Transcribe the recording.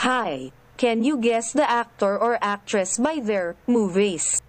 Hi, can you guess the actor or actress by their movies?